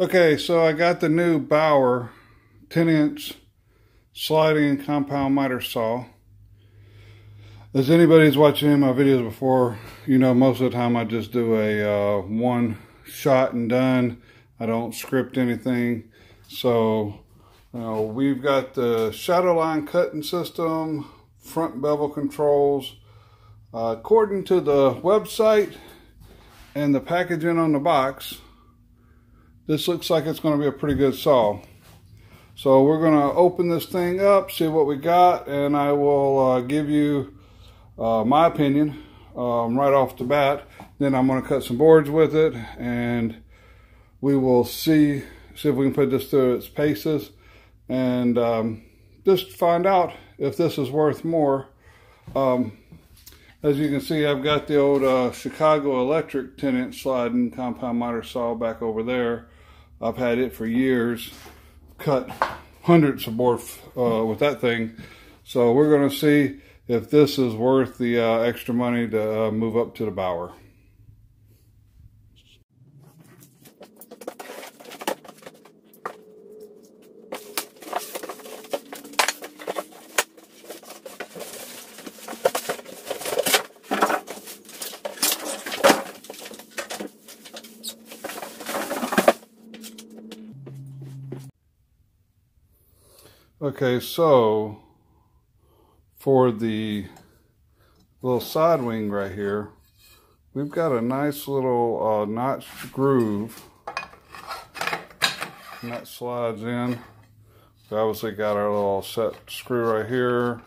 Okay, so I got the new Bauer 10 inch sliding compound miter saw. As anybody's watching my videos before, you know most of the time I just do a uh, one shot and done. I don't script anything. So uh, we've got the shadow line cutting system, front bevel controls. Uh, according to the website and the packaging on the box, this looks like it's going to be a pretty good saw. So we're going to open this thing up, see what we got, and I will uh, give you uh, my opinion um, right off the bat. Then I'm going to cut some boards with it, and we will see, see if we can put this through its paces, and um, just find out if this is worth more. Um, as you can see, I've got the old uh, Chicago Electric 10-inch sliding compound miter saw back over there. I've had it for years, cut hundreds of board uh, with that thing. So we're going to see if this is worth the uh, extra money to uh, move up to the Bauer. Okay, so for the little side wing right here, we've got a nice little uh, notched groove. And that slides in. We obviously got our little set screw right here.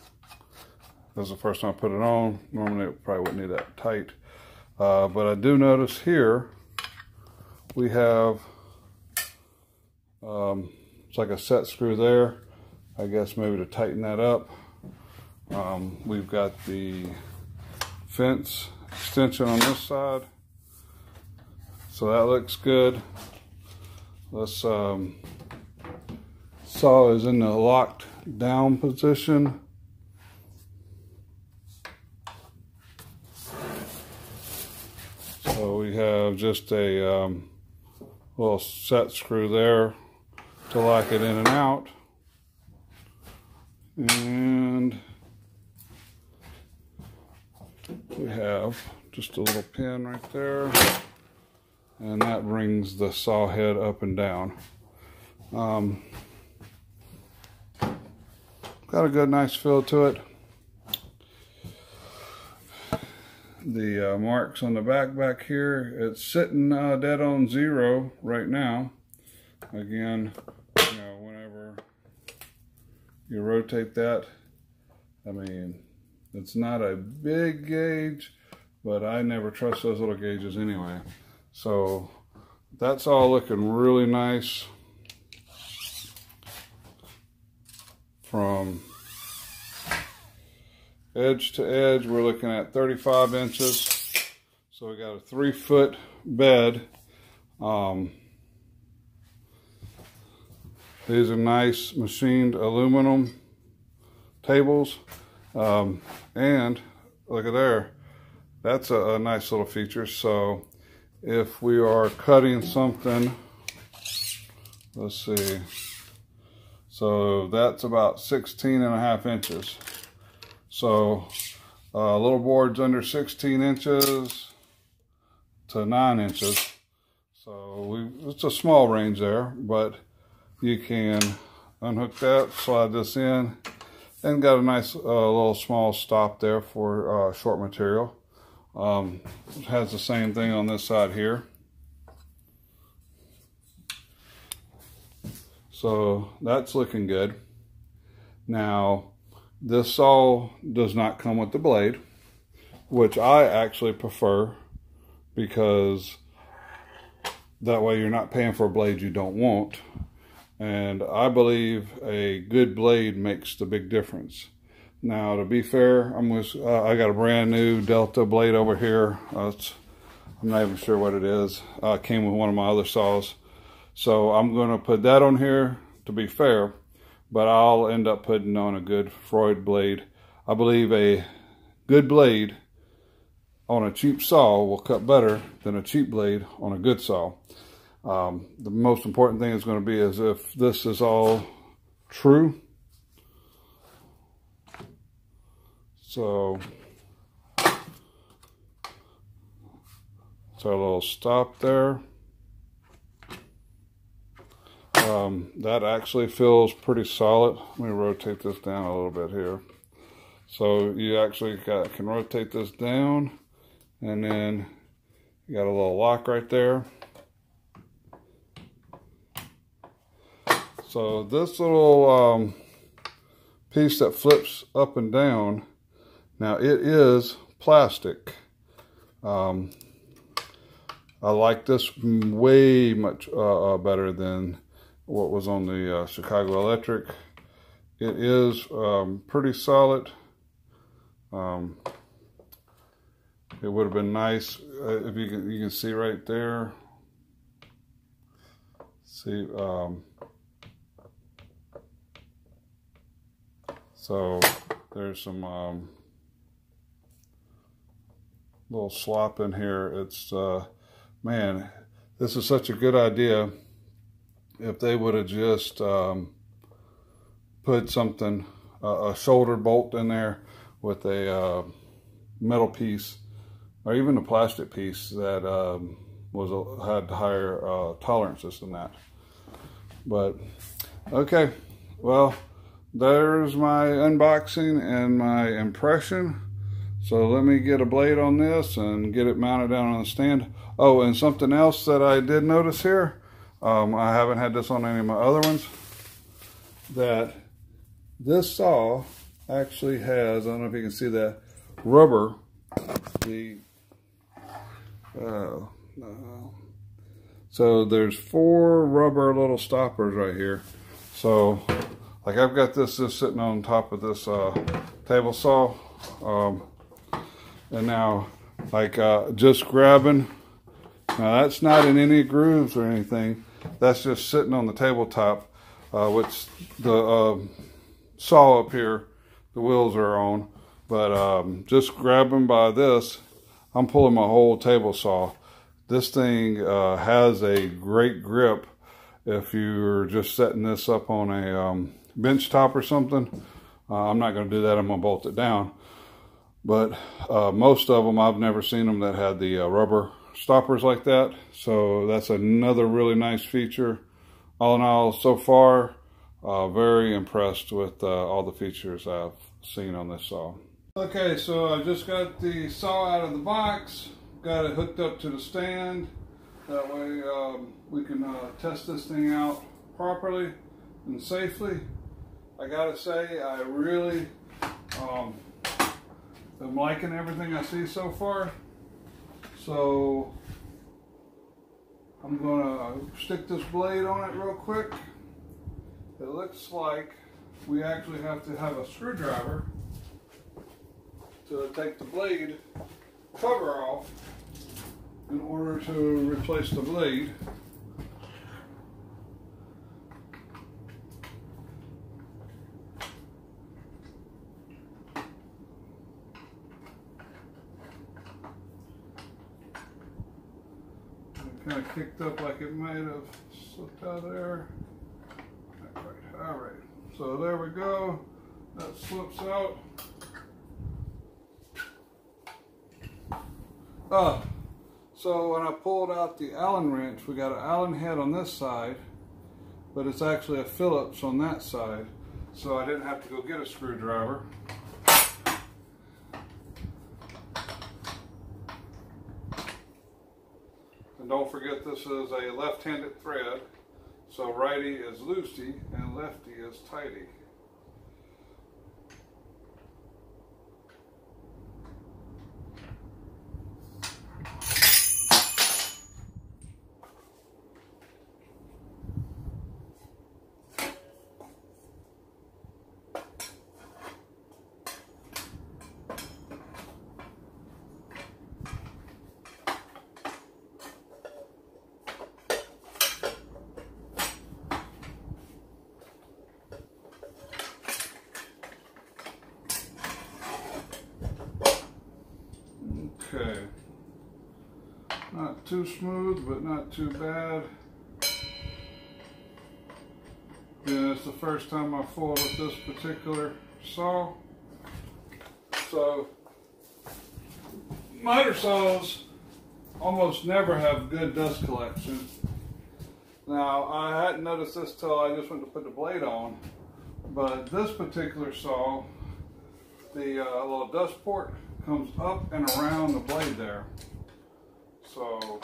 This is the first time I put it on. Normally it probably wouldn't need that tight. Uh, but I do notice here we have um, it's like a set screw there I guess maybe to tighten that up. Um, we've got the fence extension on this side. So that looks good. Let's um, saw is in the locked down position. So we have just a um, little set screw there to lock it in and out. And we have just a little pin right there. And that brings the saw head up and down. Um, got a good nice feel to it. The uh, marks on the back back here, it's sitting uh, dead on zero right now. Again, you rotate that. I mean, it's not a big gauge, but I never trust those little gauges anyway. So that's all looking really nice from edge to edge. We're looking at 35 inches. So we got a three foot bed. Um, these are nice machined aluminum tables. Um, and look at there, that's a, a nice little feature. So if we are cutting something, let's see. So that's about 16 and a half inches. So uh, little boards under 16 inches to nine inches. So we, it's a small range there, but you can unhook that, slide this in, and got a nice uh, little small stop there for uh, short material. Um, has the same thing on this side here. So that's looking good. Now, this saw does not come with the blade, which I actually prefer because that way you're not paying for a blade you don't want. And I believe a good blade makes the big difference. Now, to be fair, I'm with, uh, I got a brand new Delta blade over here. Uh, I'm not even sure what it is. Uh, came with one of my other saws. So I'm going to put that on here to be fair, but I'll end up putting on a good Freud blade. I believe a good blade on a cheap saw will cut better than a cheap blade on a good saw. Um, the most important thing is going to be is if this is all true. So, so a little stop there. Um, that actually feels pretty solid. Let me rotate this down a little bit here. So you actually got, can rotate this down and then you got a little lock right there. So this little um, piece that flips up and down, now it is plastic. Um, I like this way much uh, uh, better than what was on the uh, Chicago Electric. It is um, pretty solid. Um, it would have been nice uh, if you can you can see right there. See, um, so there's some um, little slop in here. It's uh, man, this is such a good idea. If they would have just um, put something, uh, a shoulder bolt in there with a uh, metal piece or even a plastic piece that um, was a, had higher uh, tolerances than that. But okay, well, there's my unboxing and my impression. So let me get a blade on this and get it mounted down on the stand. Oh, and something else that I did notice here, um, I haven't had this on any of my other ones, that this saw actually has, I don't know if you can see that, rubber, the, uh, so there's four rubber little stoppers right here. So, like I've got this just sitting on top of this uh, table saw. Um, and now, like uh, just grabbing, now that's not in any grooves or anything. That's just sitting on the tabletop, uh, which the uh, saw up here the wheels are on. But um, just grabbing by this, I'm pulling my whole table saw. This thing uh, has a great grip if you're just setting this up on a um, bench top or something. Uh, I'm not going to do that. I'm going to bolt it down. But uh, most of them, I've never seen them that had the uh, rubber stoppers like that. So that's another really nice feature. All in all, so far, uh, very impressed with uh, all the features I've seen on this saw. Okay, so I just got the saw out of the box, got it hooked up to the stand. That way um, we can uh, test this thing out properly and safely. I gotta say, I really um, am liking everything I see so far. So I'm gonna stick this blade on it real quick. It looks like we actually have to have a screwdriver to take the blade cover off in order to replace the blade. Kicked up like it might have slipped out of there. All right, all right. So there we go. That slips out. Uh, so when I pulled out the Allen wrench, we got an Allen head on this side, but it's actually a Phillips on that side. So I didn't have to go get a screwdriver. Don't forget this is a left-handed thread. So righty is loosey and lefty is tighty. Okay. Not too smooth, but not too bad. And it's the first time I fooled with this particular saw. So, miter saws almost never have good dust collection. Now, I hadn't noticed this till I just went to put the blade on, but this particular saw, the uh, little dust port comes up and around the blade there. So,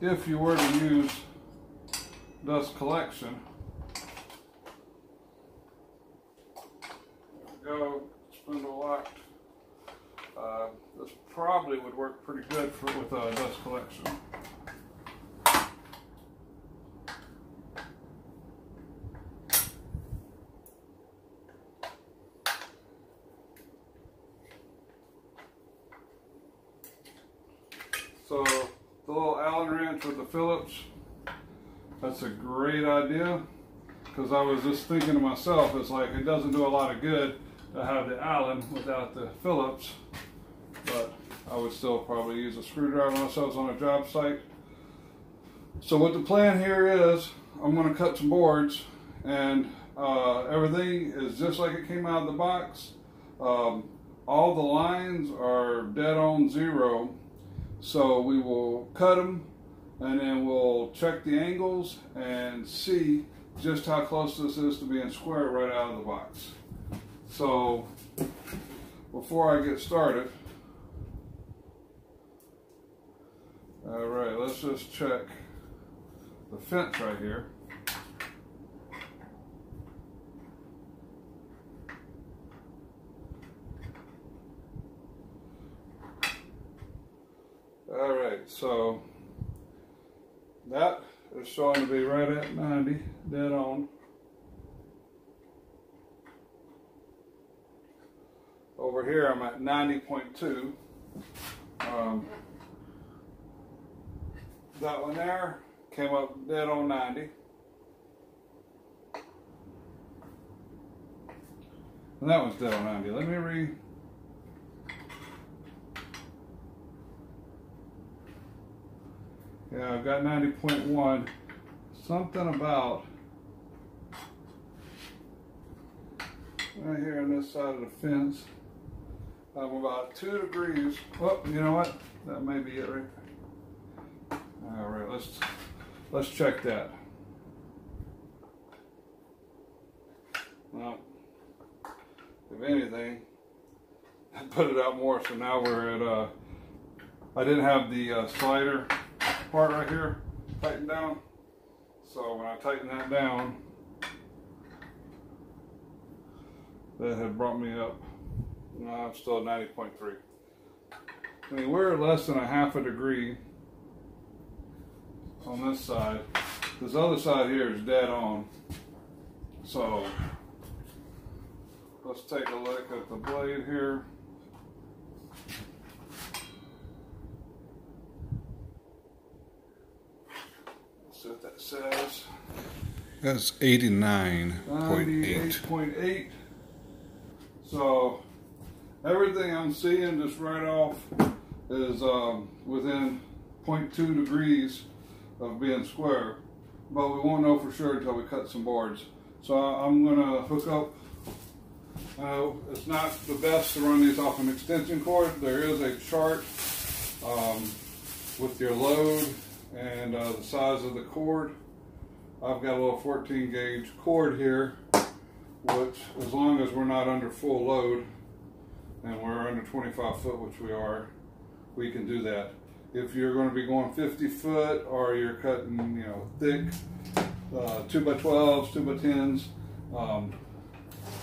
if you were to use dust collection, go, spindle locked. Uh, this probably would work pretty good for with uh, dust collection. So the little With the Phillips, that's a great idea because I was just thinking to myself, it's like it doesn't do a lot of good to have the Allen without the Phillips, but I would still probably use a screwdriver was on a job site. So what the plan here is, I'm going to cut some boards and uh, everything is just like it came out of the box. Um, all the lines are dead on zero. So we will cut them and then we'll check the angles and see just how close this is to being square right out of the box. So before I get started, all right, let's just check the fence right here. All right, so that is showing to be right at 90, dead on. Over here, I'm at 90.2. Um, that one there came up dead on 90. And that one's dead on 90. Let me re Yeah, I've got 90.1. Something about right here on this side of the fence. I'm about two degrees. Oh, you know what? That may be it right there. All right, let's let's check that. Well, if anything, I put it out more, so now we're at. Uh, I didn't have the uh, slider part right here tightened down. So when I tighten that down, that had brought me up. Now I'm still at 90.3. I mean, we're less than a half a degree on this side. This other side here is dead on. So let's take a look at the blade here. See what that says. That's 89.8. 98.8. So everything I'm seeing just right off is um, within 0.2 degrees of being square, but we won't know for sure until we cut some boards. So I'm gonna hook up. Uh, it's not the best to run these off an extension cord. There is a chart um, with your load and uh, the size of the cord. I've got a little 14 gauge cord here, which as long as we're not under full load and we're under 25 foot, which we are, we can do that. If you're going to be going 50 foot or you're cutting, you know, thick uh, 2 by 12s, 2 by 10s, um,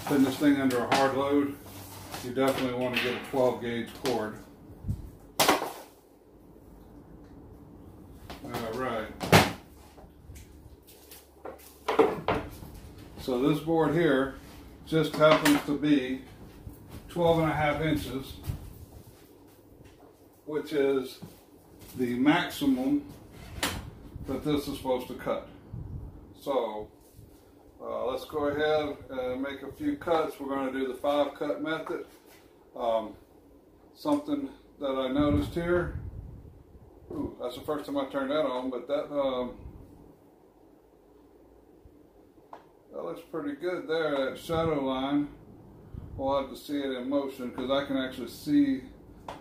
putting this thing under a hard load, you definitely want to get a 12 gauge cord. All right. So this board here just happens to be 12 and a half inches, which is the maximum that this is supposed to cut. So uh, let's go ahead and make a few cuts. We're going to do the five cut method. Um, something that I noticed here Ooh, that's the first time I turned that on, but that um, that looks pretty good there. That shadow line. We'll have to see it in motion because I can actually see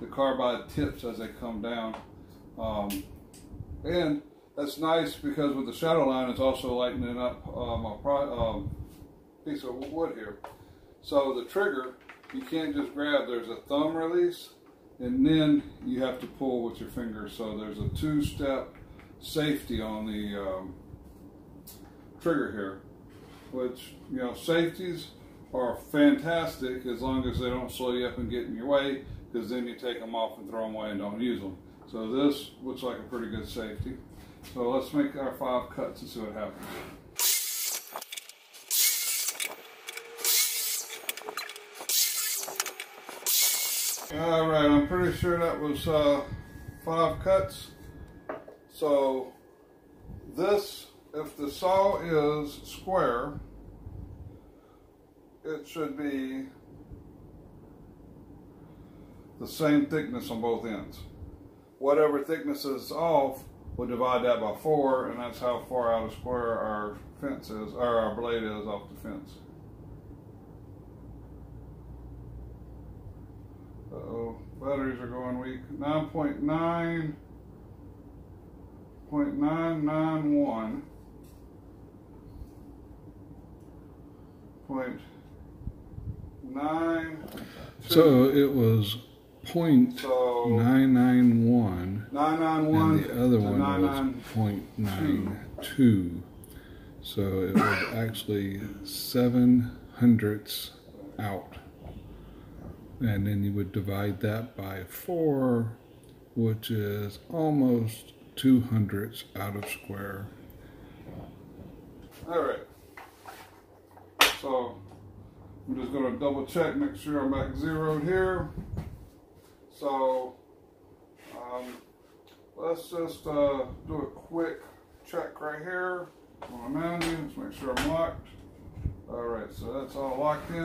the carbide tips as they come down. Um, and that's nice because with the shadow line, it's also lightening up um, a um, piece of wood here. So the trigger, you can't just grab. There's a thumb release, and then you have to pull with your finger. So there's a two-step safety on the um, trigger here, which, you know, safeties are fantastic as long as they don't slow you up and get in your way, because then you take them off and throw them away and don't use them. So this looks like a pretty good safety. So let's make our five cuts and see what happens. All right, I'm pretty sure that was uh, five cuts. So this, if the saw is square, it should be the same thickness on both ends. Whatever thickness is off, we'll divide that by four, and that's how far out of square our fence is, or our blade is off the fence. Uh oh, batteries are going weak. 9.9, point nine. So it was point So nine nine one, nine nine and the other one nine was nine. point nine two. So it was actually seven hundredths out, and then you would divide that by four, which is almost two hundredths out of square. All right. So I'm just gonna double check, make sure I'm at zeroed here. So um, let's just uh, do a quick check right here on mounting. Let's make sure I'm locked. All right, so that's all locked in.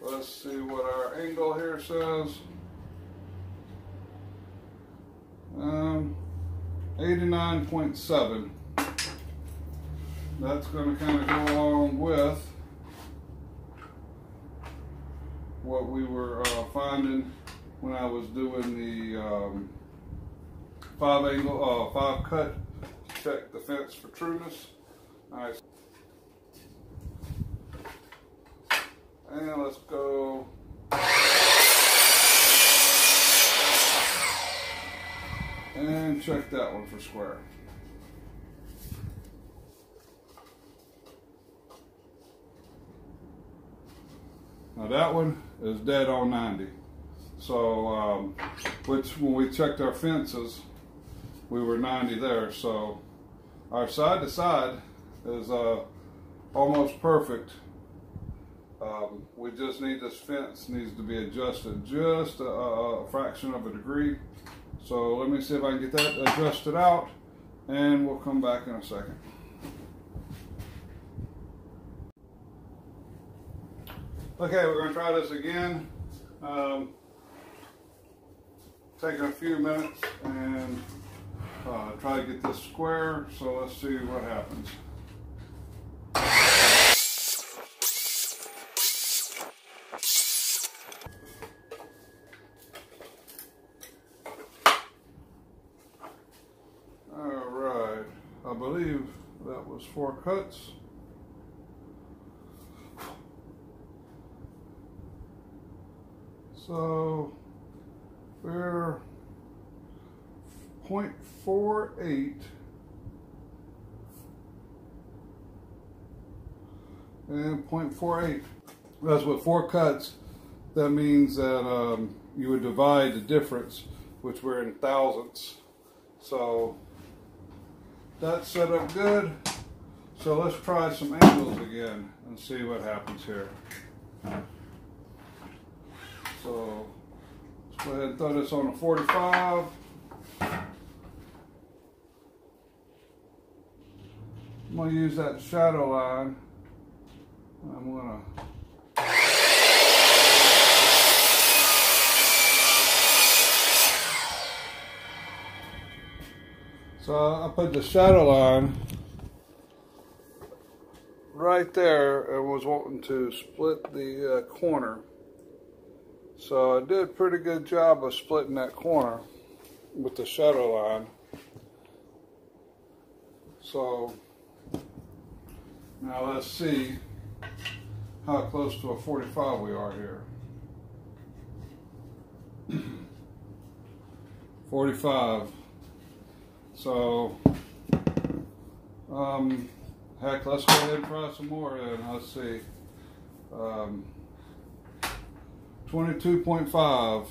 Let's see what our angle here says. Um, 89.7. That's going to kind of go along with what we were uh, finding when I was doing the um, five angle, uh, five cut to check the fence for trueness. All right. And let's go And check that one for square. Now that one is dead on 90. So, um, which when we checked our fences, we were 90 there. So our side to side is uh, almost perfect. Um, we just need this fence needs to be adjusted just a, a fraction of a degree. So let me see if I can get that adjusted out and we'll come back in a second. Okay, we're to try this again. Um, taking a few minutes and uh, try to get this square. So let's see what happens. All right, I believe that was four cuts. So we're 0.48 and 0.48. That's with four cuts. That means that um, you would divide the difference, which we're in thousandths. So that's set up good. So let's try some angles again and see what happens here. So let's go ahead and throw this on a 45. I'm going to use that shadow line. I'm going to So I put the shadow line right there and was wanting to split the uh, corner. So I did a pretty good job of splitting that corner with the shadow line. So now let's see how close to a 45 we are here. 45. So, um, heck, let's go ahead and try some more and let's see. Um, 22.5.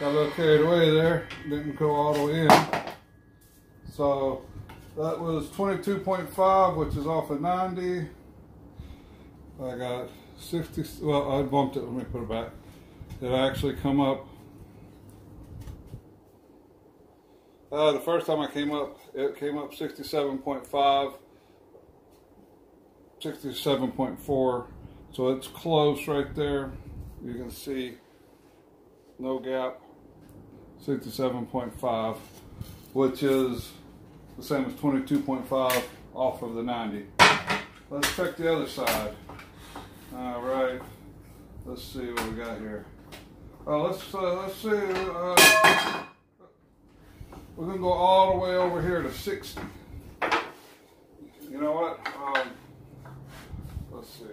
Got a little carried away there, didn't go all the way in. So that was 22.5, which is off of 90. I got 60, well, I bumped it, let me put it back. It actually come up, uh, the first time I came up, it came up 67.5, 67.4. So it's close right there. You can see no gap. 67.5, which is the same as 22.5 off of the 90. Let's check the other side. All right, let's see what we got here. Uh, let's uh, let's see. Uh, we're gonna go all the way over here to 60. You know what? Um, let's see.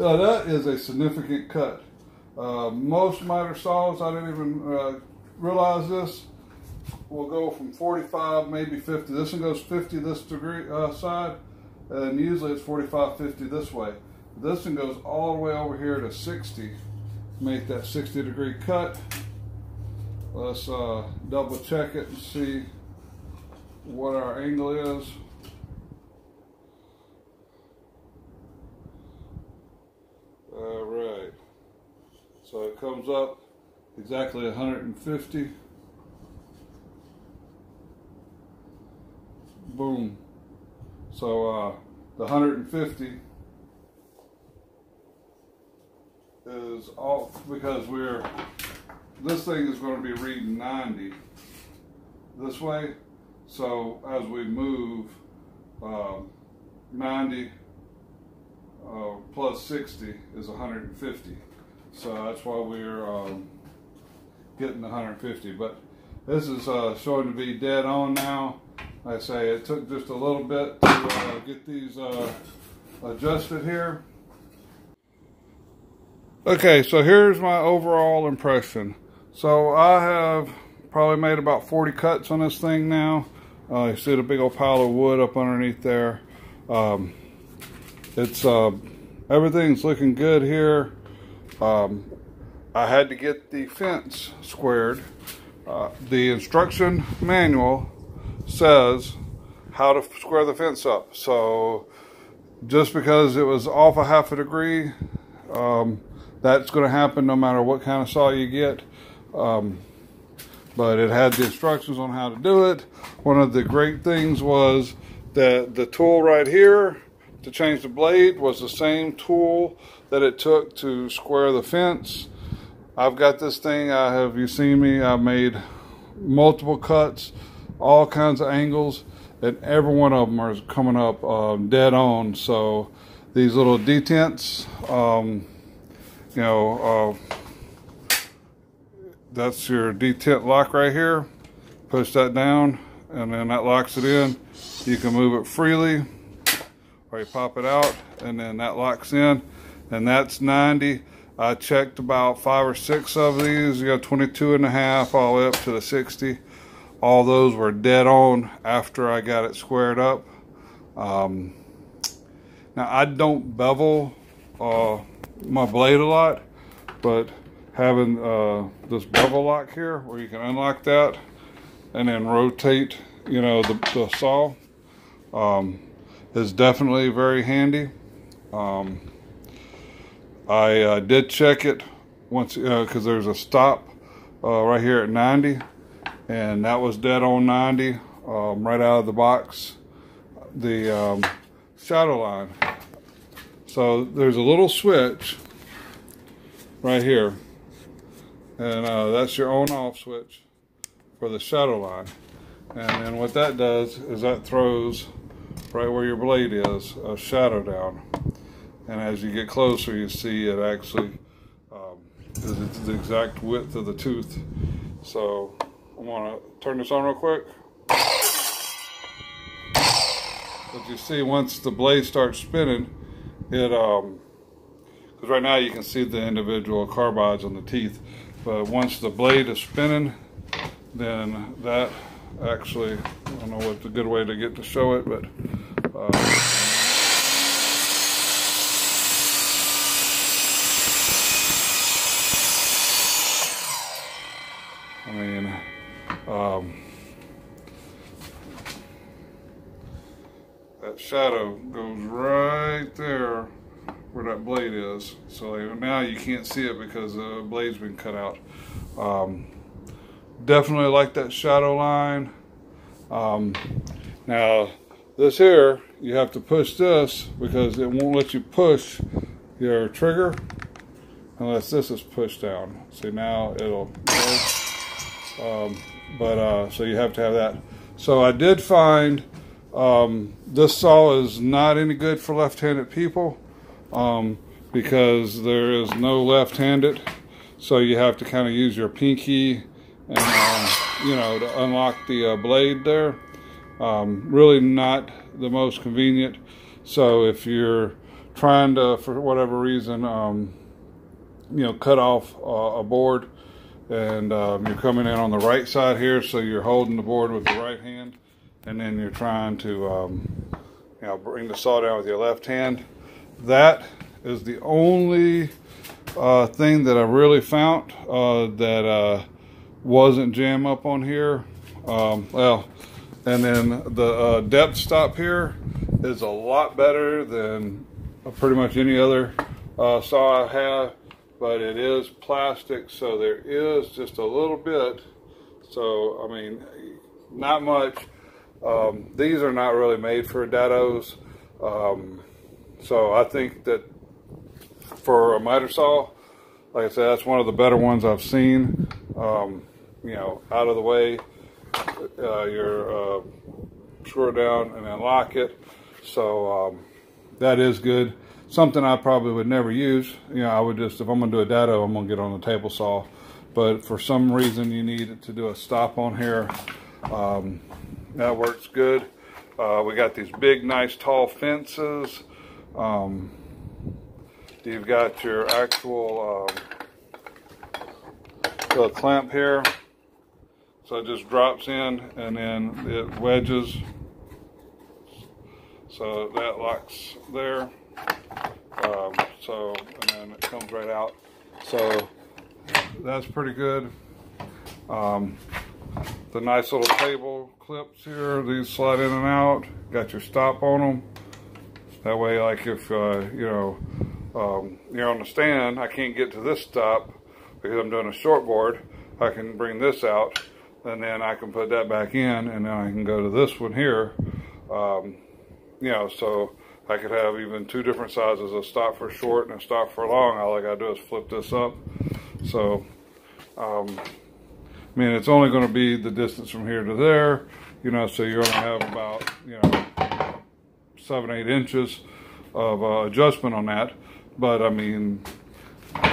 Uh, that is a significant cut. Uh, most miter saws, I didn't even uh, realize this, will go from 45, maybe 50. This one goes 50 this degree uh, side, and usually it's 45, 50 this way. This one goes all the way over here to 60, make that 60 degree cut. Let's uh, double check it and see what our angle is. All right. So it comes up exactly 150. Boom. So uh, the 150 is off because we're, this thing is going to be reading 90 this way. So as we move um, 90 uh, plus 60 is 150. So that's why we're um, getting 150. But this is uh, showing to be dead on now. Like I say it took just a little bit to uh, get these uh, adjusted here. Okay, so here's my overall impression. So I have probably made about 40 cuts on this thing now. Uh, you see the big old pile of wood up underneath there. Um, it's uh, everything's looking good here. Um, I had to get the fence squared. Uh, the instruction manual says how to square the fence up. So just because it was off a half a degree, um, that's going to happen no matter what kind of saw you get. Um, but it had the instructions on how to do it. One of the great things was that the tool right here to change the blade was the same tool that it took to square the fence. I've got this thing, I have you seen me, I've made multiple cuts, all kinds of angles, and every one of them are coming up um, dead on. So these little detents, um, you know, uh, that's your detent lock right here. Push that down and then that locks it in. You can move it freely or you pop it out and then that locks in and that's 90 I checked about five or six of these you got 22 and a half all the way up to the 60 all those were dead on after I got it squared up. Um, now I don't bevel uh, my blade a lot but having uh, this bevel lock here where you can unlock that and then rotate you know the, the saw um, is definitely very handy. Um, I uh, did check it once because uh, there's a stop uh, right here at 90 and that was dead on 90 um, right out of the box the um, shadow line so there's a little switch right here and uh, that's your on off switch for the shadow line and then what that does is that throws right where your blade is a shadow down. And as you get closer you see it actually um, is the exact width of the tooth. So I'm gonna turn this on real quick. But you see once the blade starts spinning it um because right now you can see the individual carbides on the teeth. But once the blade is spinning then that actually I don't know what's a good way to get to show it but uh, I mean, um, that shadow goes right there where that blade is. So now you can't see it because the blade's been cut out. Um, definitely like that shadow line. Um, now this here, you have to push this because it won't let you push your trigger unless this is pushed down. See now it'll. Um, but uh, so you have to have that. So I did find um, this saw is not any good for left-handed people um, because there is no left-handed. So you have to kind of use your pinky and uh, you know to unlock the uh, blade there. Um, really not the most convenient. So if you're trying to, for whatever reason, um, you know, cut off uh, a board and um, you're coming in on the right side here so you're holding the board with the right hand and then you're trying to um, you know bring the saw down with your left hand that is the only uh, thing that I really found uh, that uh, wasn't jam up on here um, well and then the uh, depth stop here is a lot better than pretty much any other uh, saw I have but it is plastic, so there is just a little bit. So, I mean, not much. Um, these are not really made for dados. Um, so I think that for a miter saw, like I said, that's one of the better ones I've seen. Um, you know, out of the way, uh, you're uh, screw down and then lock it. So um, that is good something I probably would never use. You know, I would just, if I'm going to do a dado, I'm going to get on the table saw. But for some reason you need to do a stop on here. Um, that works good. Uh, we got these big, nice, tall fences. Um, you've got your actual um, clamp here. So it just drops in and then it wedges. So that locks there. Um, so, and then it comes right out. So that's pretty good. Um, the nice little table clips here, these slide in and out. Got your stop on them. That way, like if, uh, you know, um, you're on the stand, I can't get to this stop because I'm doing a short board. I can bring this out and then I can put that back in and then I can go to this one here. Um, you know, so I could have even two different sizes, a stop for short and a stop for long. All I gotta do is flip this up. So, um, I mean, it's only gonna be the distance from here to there, you know, so you're gonna have about, you know, seven, eight inches of uh, adjustment on that. But I mean,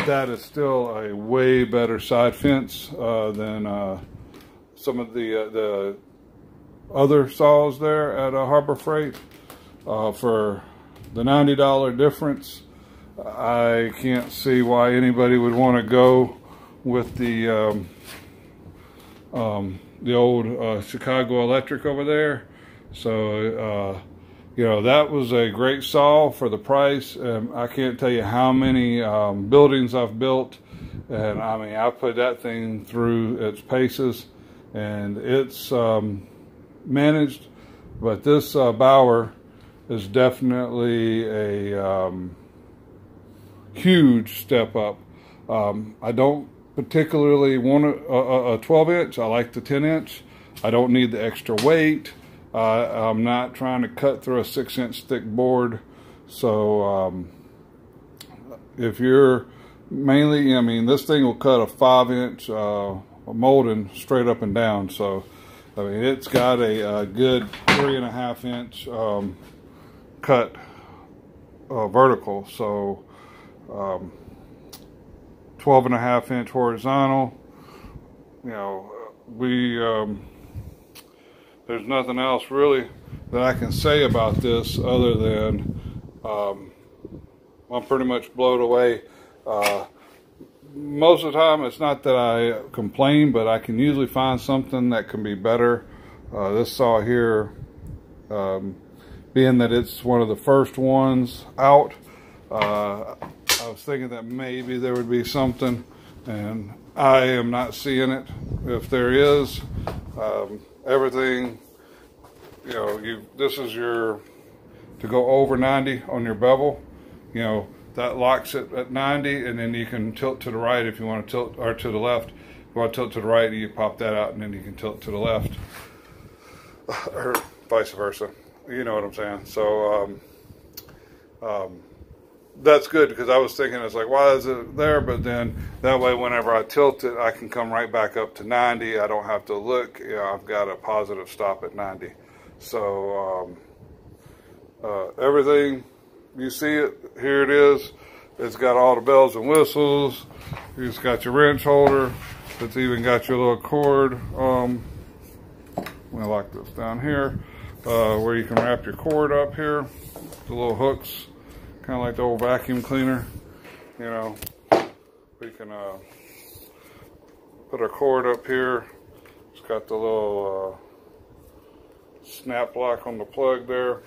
that is still a way better side fence uh, than uh, some of the uh, the other saws there at uh, Harbor Freight uh, for the $90 difference. I can't see why anybody would want to go with the um, um, the old uh, Chicago Electric over there. So, uh, you know, that was a great saw for the price. Um, I can't tell you how many um, buildings I've built. And I mean, I put that thing through its paces and it's um, managed. But this uh, Bauer is definitely a um, huge step up. Um, I don't particularly want a, a, a 12 inch. I like the 10 inch. I don't need the extra weight. Uh, I'm not trying to cut through a six inch thick board. So um, if you're mainly, I mean, this thing will cut a five inch uh, molding straight up and down. So, I mean, it's got a, a good three and a half inch um, cut uh, vertical. So, um, 12 and a half inch horizontal. You know, we, um, there's nothing else really that I can say about this other than um, I'm pretty much blown away. Uh, most of the time, it's not that I complain, but I can usually find something that can be better. Uh, this saw here, um, being that it's one of the first ones out, uh, I was thinking that maybe there would be something, and I am not seeing it. If there is, um, everything, you know, you this is your to go over 90 on your bevel. You know, that locks it at 90, and then you can tilt to the right if you want to tilt, or to the left. If you want to tilt to the right, you pop that out, and then you can tilt to the left, or vice versa. You know what I'm saying? So. Um, um, that's good because I was thinking it's like why is it there but then that way whenever I tilt it I can come right back up to 90 I don't have to look you know, I've got a positive stop at 90 so um, uh, everything you see it here it is it's got all the bells and whistles it's got your wrench holder it's even got your little cord um, gonna lock this down here uh, where you can wrap your cord up here the little hooks kind of like the old vacuum cleaner, you know. We can uh, put our cord up here. It's got the little uh, snap lock on the plug there.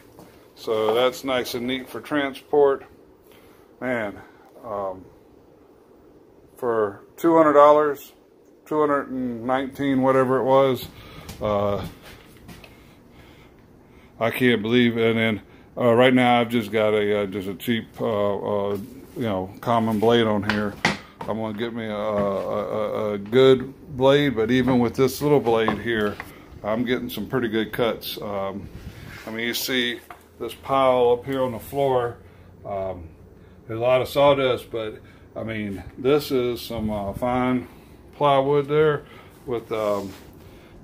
So that's nice and neat for transport. Man, um, for $200, 219 whatever it was, uh, I can't believe it. And then uh, right now, I've just got a uh, just a cheap, uh, uh you know, common blade on here. I'm gonna get me a, a, a, good blade, but even with this little blade here, I'm getting some pretty good cuts. Um, I mean, you see this pile up here on the floor. Um, there's a lot of sawdust, but I mean, this is some uh, fine plywood there with, um,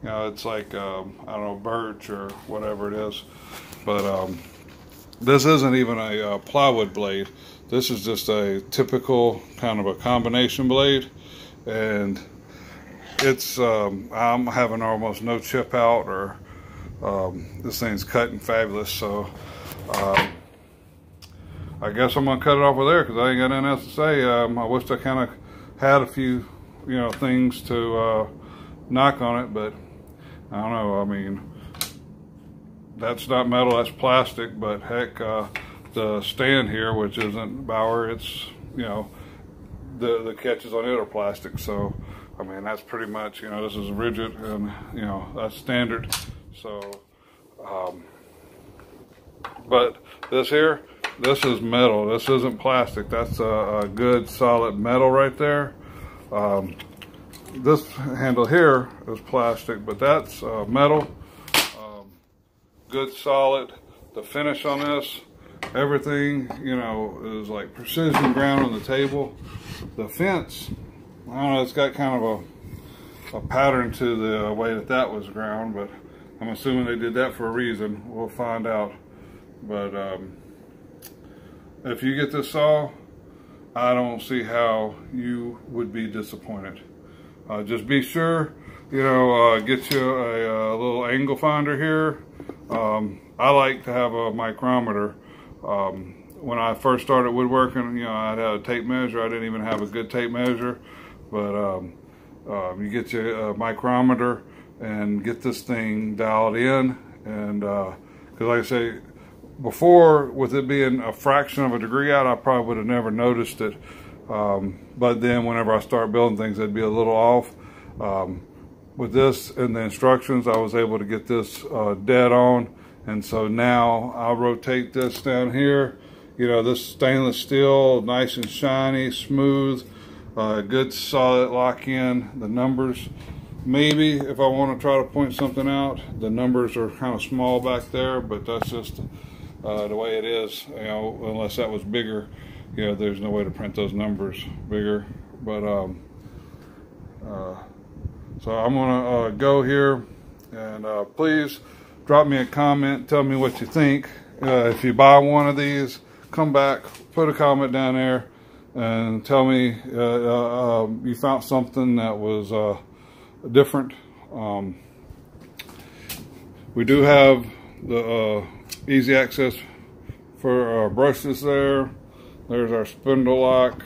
you know, it's like, um, I don't know, birch or whatever it is. But um, this isn't even a uh, plywood blade. This is just a typical kind of a combination blade. And it's, um, I'm having almost no chip out or um, this thing's cutting fabulous. So um, I guess I'm gonna cut it off with there because I ain't got anything else to say. Um, I wish I kind of had a few, you know, things to uh, knock on it, but I don't know. I mean, that's not metal, that's plastic, but heck, uh, the stand here, which isn't Bauer, it's, you know, the, the catches on it are plastic. So, I mean, that's pretty much, you know, this is rigid and, you know, that's standard. So, um, but this here, this is metal. This isn't plastic. That's a, a good solid metal right there. Um, this handle here is plastic, but that's uh, metal good solid. The finish on this, everything, you know, is like precision ground on the table. The fence, I don't know, it's got kind of a, a pattern to the way that that was ground, but I'm assuming they did that for a reason. We'll find out. But um, if you get this saw, I don't see how you would be disappointed. Uh, just be sure, you know, uh, get you a, a, little angle finder here um, I like to have a micrometer. Um, when I first started woodworking, you know, I had a tape measure. I didn't even have a good tape measure, but um, uh, you get your micrometer and get this thing dialed in. And because, uh, like I say, before with it being a fraction of a degree out, I probably would have never noticed it. Um, but then whenever I start building things, it'd be a little off. Um, with this and the instructions, I was able to get this uh, dead on. And so now I'll rotate this down here. You know, this stainless steel, nice and shiny, smooth. uh, good solid lock in. The numbers, maybe if I want to try to point something out, the numbers are kind of small back there, but that's just uh, the way it is. You know, unless that was bigger, you know, there's no way to print those numbers bigger. But um, uh, so I'm gonna uh, go here, and uh, please drop me a comment. Tell me what you think. Uh, if you buy one of these, come back, put a comment down there, and tell me uh, um, you found something that was different. Um, we do have the easy access for our brushes there. There's our spindle lock.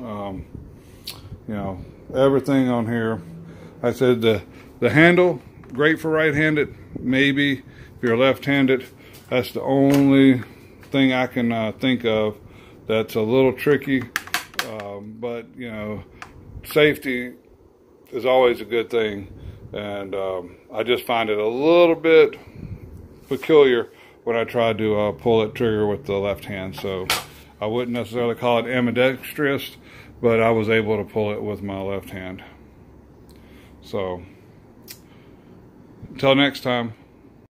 Um, you know, everything on here. I said the, the handle, great for right-handed. Maybe if you're left-handed, that's the only thing I can uh, think of that's a little tricky. Um, but, you know, safety is always a good thing. And um, I just find it a little bit peculiar when I try to uh, pull that trigger with the left hand. So I wouldn't necessarily call it ambidextrous, but I was able to pull it with my left hand. So until next time.